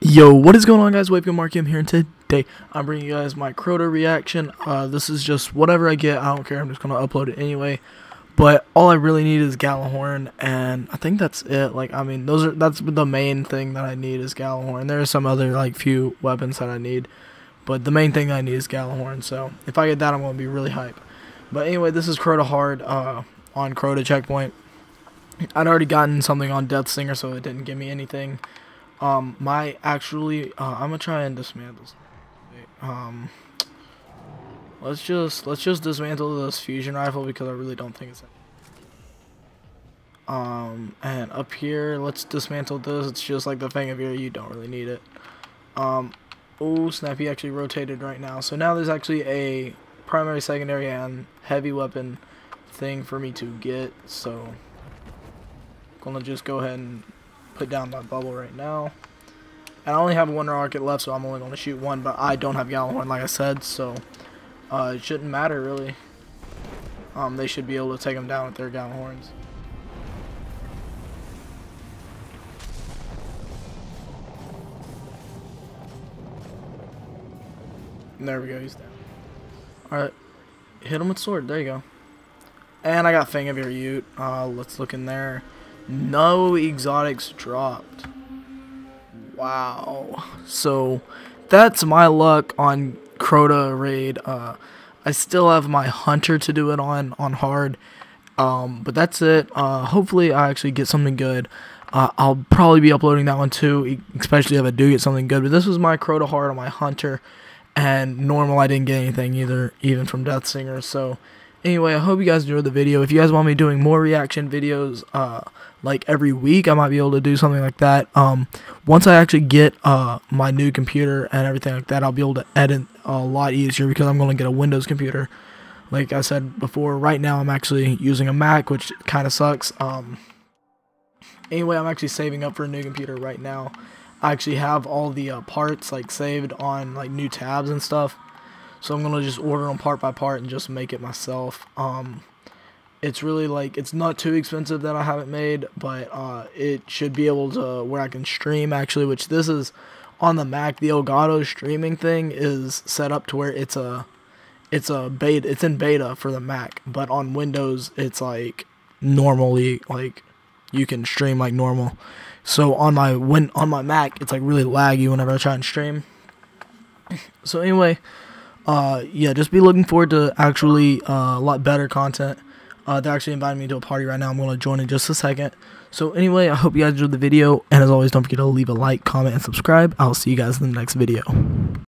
Yo, what is going on guys? Wavecam Marky, I'm here and today I'm bringing you guys my Crota reaction. Uh, this is just whatever I get, I don't care, I'm just going to upload it anyway. But all I really need is Gjallarhorn and I think that's it. Like, I mean, those are that's the main thing that I need is Gjallarhorn. There are some other, like, few weapons that I need, but the main thing I need is Gjallarhorn. so if I get that, I'm going to be really hype. But anyway, this is Crota Hard uh, on Crota Checkpoint. I'd already gotten something on Death Singer, so it didn't give me anything. Um, my actually, uh, I'm gonna try and dismantle. Um, let's just let's just dismantle this fusion rifle because I really don't think it's. Um, and up here, let's dismantle this. It's just like the thing of here. You don't really need it. Um, oh snap! He actually rotated right now. So now there's actually a primary, secondary, and heavy weapon thing for me to get. So, gonna just go ahead and put down my bubble right now. And I only have one rocket left, so I'm only going to shoot one, but I don't have Gjallarhorn, like I said, so uh, it shouldn't matter, really. Um, they should be able to take them down with their Gjallarhorns. There we go, he's down. Alright, hit him with sword, there you go. And I got Fang of Ir Yût. Uh, let's look in there. No exotics dropped. Wow. So that's my luck on Crota raid. Uh, I still have my hunter to do it on on hard. Um, but that's it. Uh, hopefully I actually get something good. Uh, I'll probably be uploading that one too, especially if I do get something good. But this was my Crota hard on my hunter, and normal I didn't get anything either, even from Death Singer. So anyway, I hope you guys enjoyed the video. If you guys want me doing more reaction videos, uh, like every week, I might be able to do something like that. Um, once I actually get uh my new computer and everything like that, I'll be able to edit a lot easier because I'm going to get a Windows computer. Like I said before, right now I'm actually using a Mac, which kind of sucks. Um, anyway, I'm actually saving up for a new computer right now. I actually have all the uh, parts like saved on like new tabs and stuff. So I'm gonna just order them part by part and just make it myself. Um, it's really like it's not too expensive that I haven't made, but uh, it should be able to where I can stream actually. Which this is on the Mac. The Elgato streaming thing is set up to where it's a it's a beta. It's in beta for the Mac, but on Windows it's like normally like you can stream like normal. So on my when on my Mac it's like really laggy whenever I try and stream. So anyway uh, yeah, just be looking forward to actually uh, a lot better content. Uh, they're actually inviting me to a party right now. I'm going to join in just a second. So anyway, I hope you guys enjoyed the video. And as always, don't forget to leave a like, comment, and subscribe. I'll see you guys in the next video.